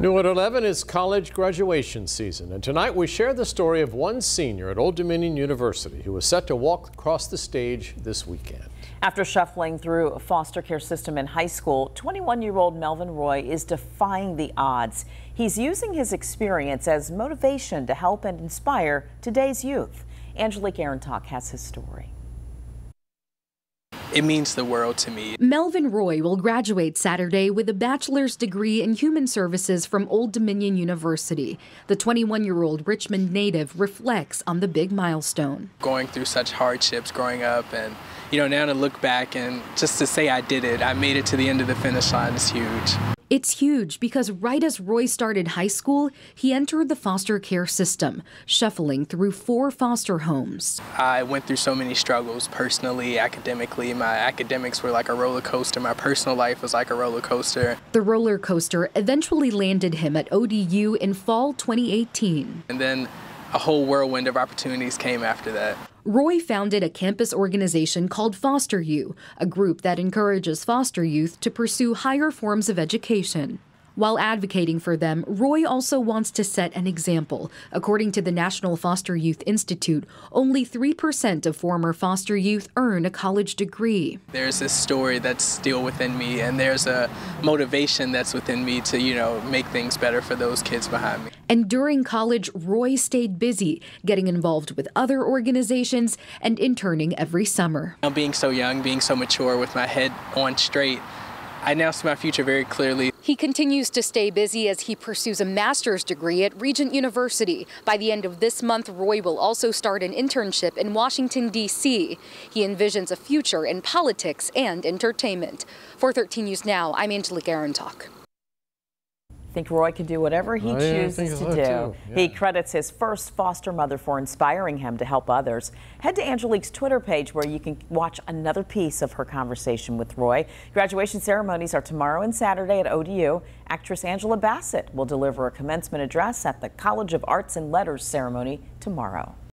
New at 11 is college graduation season, and tonight we share the story of one senior at Old Dominion University who was set to walk across the stage this weekend. After shuffling through a foster care system in high school, 21-year-old Melvin Roy is defying the odds. He's using his experience as motivation to help and inspire today's youth. Angelique Arintok has his story. It means the world to me. Melvin Roy will graduate Saturday with a bachelor's degree in human services from Old Dominion University. The 21 year old Richmond native reflects on the big milestone. Going through such hardships growing up, and you know, now to look back and just to say I did it, I made it to the end of the finish line is huge. It's huge because right as Roy started high school, he entered the foster care system, shuffling through four foster homes. I went through so many struggles personally, academically. My academics were like a roller coaster. My personal life was like a roller coaster. The roller coaster eventually landed him at ODU in fall 2018. And then a whole whirlwind of opportunities came after that. Roy founded a campus organization called Foster U, a group that encourages foster youth to pursue higher forms of education. While advocating for them, Roy also wants to set an example. According to the National Foster Youth Institute, only 3% of former foster youth earn a college degree. There's this story that's still within me, and there's a motivation that's within me to, you know, make things better for those kids behind me. And during college, Roy stayed busy, getting involved with other organizations and interning every summer. Being so young, being so mature with my head on straight, I now see my future very clearly. He continues to stay busy as he pursues a master's degree at Regent University. By the end of this month, Roy will also start an internship in Washington, D.C. He envisions a future in politics and entertainment. For 13 News Now, I'm Angela Angelique Arintok think Roy can do whatever he chooses to do. Yeah. He credits his first foster mother for inspiring him to help others. Head to Angelique's Twitter page where you can watch another piece of her conversation with Roy. Graduation ceremonies are tomorrow and Saturday at ODU. Actress Angela Bassett will deliver a commencement address at the College of Arts and Letters ceremony tomorrow.